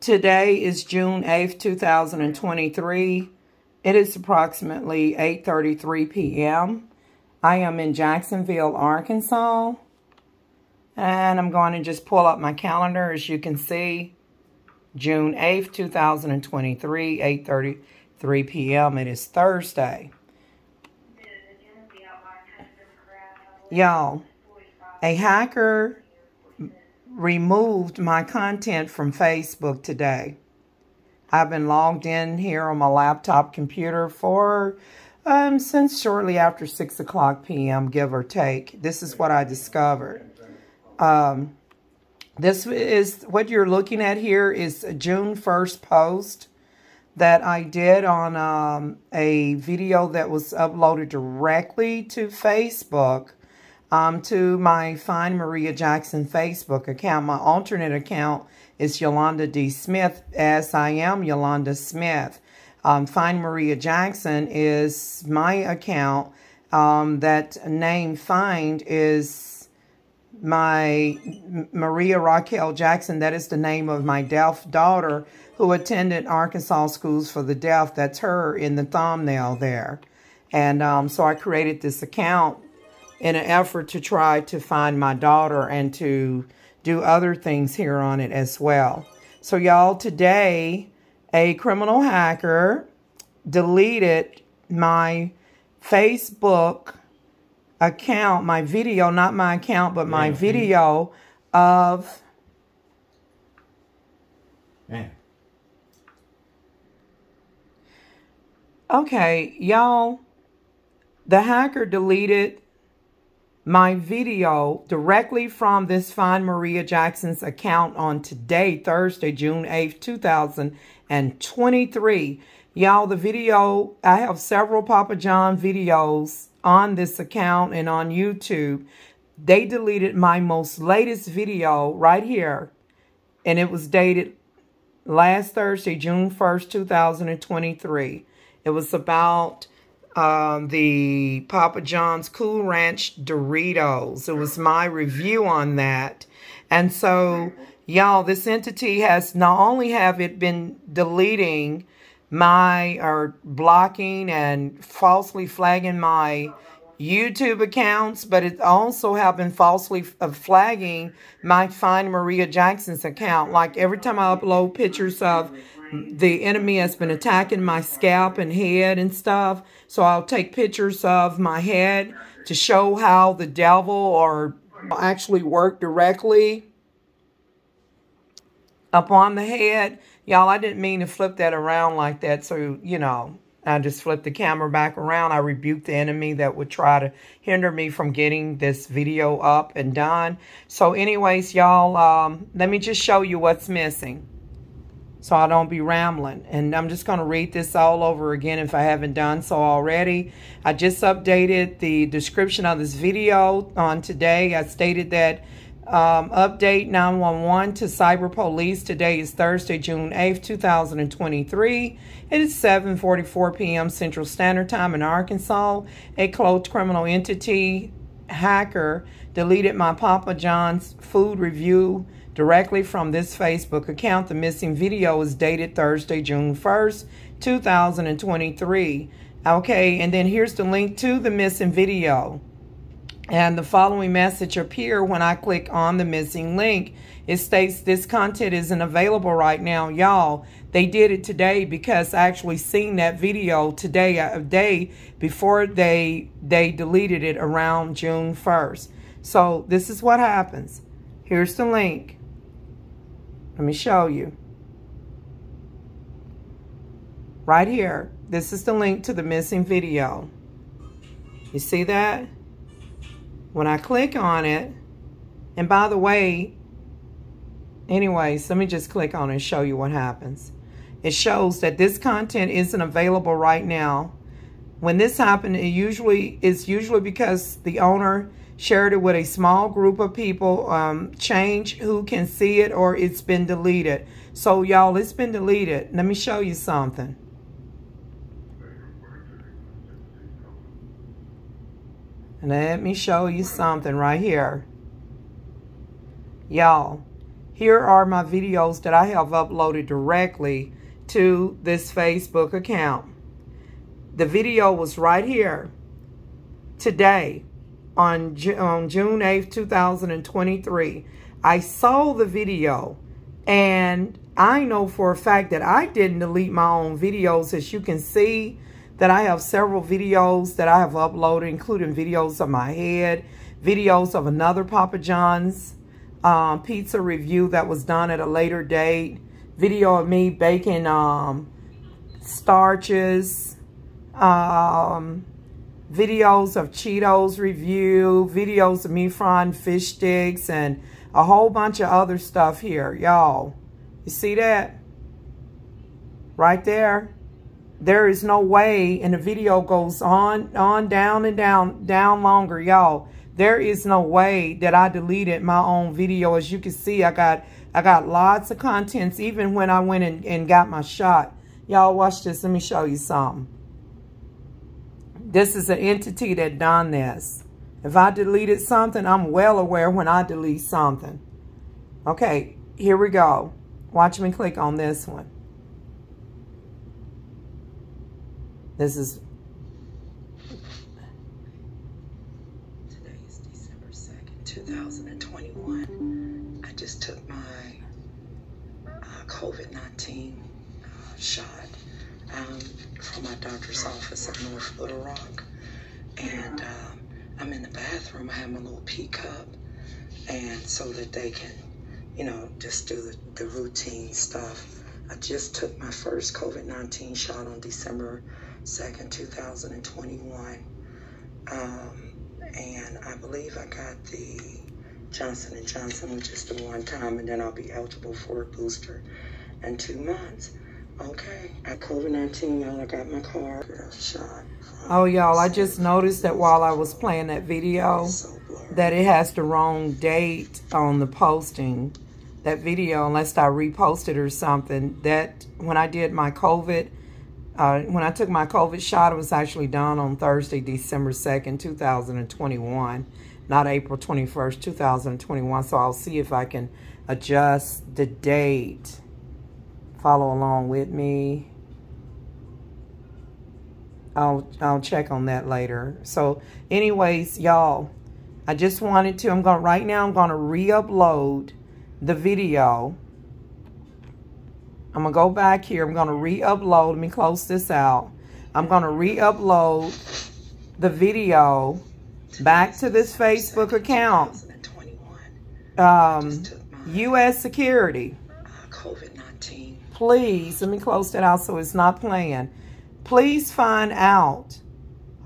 Today is June 8th, 2023. It is approximately 8.33 p.m. I am in Jacksonville, Arkansas. And I'm going to just pull up my calendar. As you can see, June 8th, 2023, 8.33 p.m. It is Thursday. Y'all, a hacker removed my content from Facebook today. I've been logged in here on my laptop computer for um, since shortly after 6 o'clock p.m., give or take. This is what I discovered. Um, this is what you're looking at here is a June 1st post that I did on um, a video that was uploaded directly to Facebook um, to my Find Maria Jackson Facebook account. My alternate account is Yolanda D. Smith, as I am Yolanda Smith. Um, Find Maria Jackson is my account. Um, that name Find is my Maria Raquel Jackson. That is the name of my deaf daughter who attended Arkansas Schools for the Deaf. That's her in the thumbnail there. And um, so I created this account in an effort to try to find my daughter and to do other things here on it as well. So y'all, today, a criminal hacker deleted my Facebook account, my video, not my account, but my video of... Man. Okay, y'all, the hacker deleted my video directly from this Find Maria Jackson's account on today, Thursday, June 8th, 2023. Y'all, the video, I have several Papa John videos on this account and on YouTube. They deleted my most latest video right here, and it was dated last Thursday, June 1st, 2023. It was about um, the Papa John's Cool Ranch Doritos. It was my review on that. And so, y'all, this entity has not only have it been deleting my or blocking and falsely flagging my YouTube accounts, but it also have been falsely uh, flagging my Find Maria Jackson's account. Like every time I upload pictures of the enemy has been attacking my scalp and head and stuff. So I'll take pictures of my head to show how the devil or actually work directly upon the head. Y'all, I didn't mean to flip that around like that. So, you know, I just flipped the camera back around. I rebuked the enemy that would try to hinder me from getting this video up and done. So anyways, y'all, um, let me just show you what's missing so I don't be rambling. And I'm just going to read this all over again if I haven't done so already. I just updated the description of this video on today. I stated that um, update 911 to cyber police. Today is Thursday, June 8th, 2023. It is 7.44 p.m. Central Standard Time in Arkansas. A closed criminal entity hacker deleted my Papa John's food review directly from this Facebook account. The missing video is dated Thursday, June 1st, 2023. Okay, and then here's the link to the missing video. And the following message appear when I click on the missing link. It states this content isn't available right now. Y'all, they did it today because I actually seen that video today, a day before they, they deleted it around June 1st. So this is what happens. Here's the link. Let me show you. Right here, this is the link to the missing video. You see that? When I click on it, and by the way, anyways, let me just click on it and show you what happens. It shows that this content isn't available right now. When this happened, it usually is usually because the owner shared it with a small group of people, um, change who can see it or it's been deleted. So y'all, it's been deleted. Let me show you something. Let me show you something right here. Y'all, here are my videos that I have uploaded directly to this Facebook account. The video was right here today on, on June 8th, 2023. I saw the video and I know for a fact that I didn't delete my own videos. As you can see that I have several videos that I have uploaded, including videos of my head, videos of another Papa John's um, pizza review that was done at a later date, video of me baking um, starches, um, videos of Cheetos review, videos of me frying fish sticks, and a whole bunch of other stuff here. Y'all, you see that? Right there. There is no way, and the video goes on, on, down, and down, down longer, y'all. There is no way that I deleted my own video. As you can see, I got I got lots of contents, even when I went and, and got my shot. Y'all watch this. Let me show you something. This is an entity that done this. If I deleted something, I'm well aware when I delete something. Okay, here we go. Watch me click on this one. This is... Today is December 2nd, 2021. I just took my uh, COVID-19 uh, shot um, from my doctor's office at North Little Rock. And um, I'm in the bathroom. I have my little pee cup. And so that they can, you know, just do the, the routine stuff. I just took my first COVID-19 shot on December 2nd, 2021. Um, and I believe I got the Johnson & Johnson, which is the one time, and then I'll be eligible for a booster in two months. Okay, at COVID-19, y'all, I got my card shot. Oh, y'all, I just noticed that while I was playing that video, that it has the wrong date on the posting. That video, unless I reposted or something, that when I did my COVID, uh, when I took my COVID shot, it was actually done on Thursday, December 2nd, 2021, not April 21st, 2021. So I'll see if I can adjust the date follow along with me. I'll, I'll check on that later. So anyways, y'all, I just wanted to, I'm going to, right now I'm going to re-upload the video. I'm going to go back here. I'm going to re-upload. Let me close this out. I'm going to re-upload the video back to this Facebook account. Um, U.S. Security. COVID-19 please, let me close that out so it's not playing. Please find out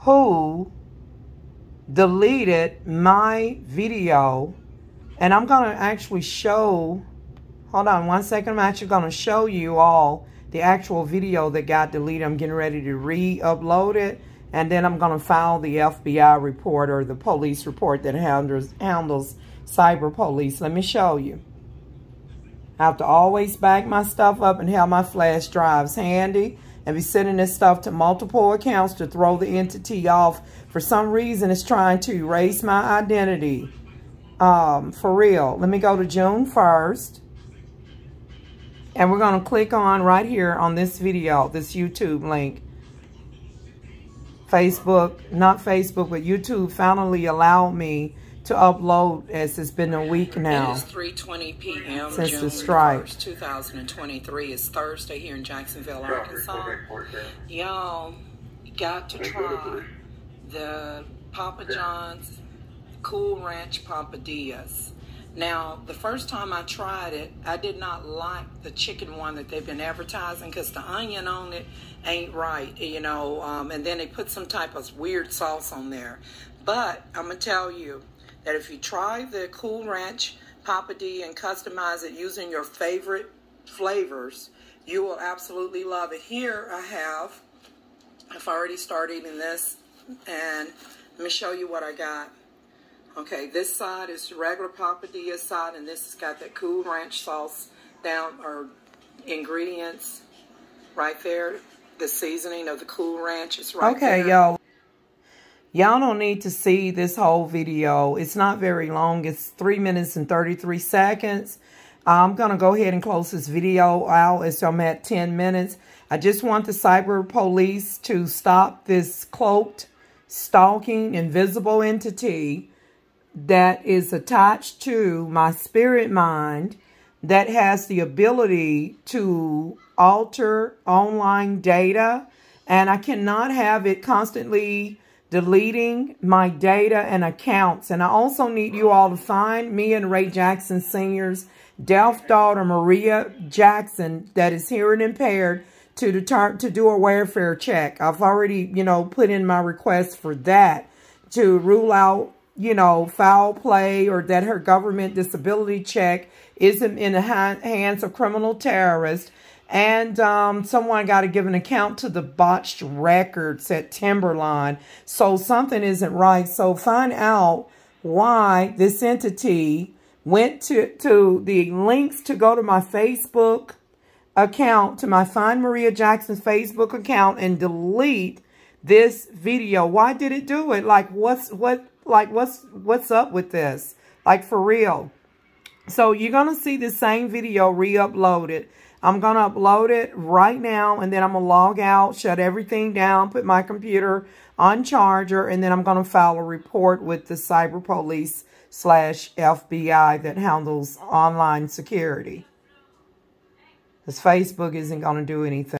who deleted my video. And I'm going to actually show, hold on one second. I'm actually going to show you all the actual video that got deleted. I'm getting ready to re-upload it. And then I'm going to file the FBI report or the police report that handles, handles cyber police. Let me show you. I have to always back my stuff up and have my flash drives handy and be sending this stuff to multiple accounts to throw the entity off. For some reason, it's trying to erase my identity. Um, for real. Let me go to June 1st. And we're going to click on right here on this video, this YouTube link. Facebook, not Facebook, but YouTube finally allowed me to upload as it's been a week now. It is 3.20 p.m. Since June the strike. 1st, 2023. It's Thursday here in Jacksonville, Arkansas. Y'all got to try the Papa John's Cool Ranch Papadillas. Now, the first time I tried it, I did not like the chicken one that they've been advertising because the onion on it ain't right, you know, um, and then they put some type of weird sauce on there. But I'm going to tell you, that if you try the Cool Ranch Papadilla and customize it using your favorite flavors, you will absolutely love it. Here I have, I've already started eating this, and let me show you what I got. Okay, this side is the regular papadilla side, and this has got that Cool Ranch sauce down, or ingredients right there. The seasoning of the Cool Ranch is right okay, y'all. Y'all don't need to see this whole video. It's not very long. It's 3 minutes and 33 seconds. I'm going to go ahead and close this video out as I'm at 10 minutes. I just want the cyber police to stop this cloaked, stalking, invisible entity that is attached to my spirit mind that has the ability to alter online data. And I cannot have it constantly deleting my data and accounts. And I also need you all to find me and Ray Jackson Sr.'s deaf daughter, Maria Jackson, that is hearing impaired, to deter to do a welfare check. I've already, you know, put in my request for that to rule out, you know, foul play or that her government disability check isn't in the hands of criminal terrorists. And um, someone got to give an account to the botched records at Timberline. So something isn't right. So find out why this entity went to, to the links to go to my Facebook account, to my Find Maria Jackson's Facebook account and delete this video. Why did it do it? Like, what's, what, like, what's, what's up with this? Like, for real. So you're going to see the same video re-uploaded. I'm going to upload it right now, and then I'm going to log out, shut everything down, put my computer on charger, and then I'm going to file a report with the cyber police slash FBI that handles online security. Because Facebook isn't going to do anything.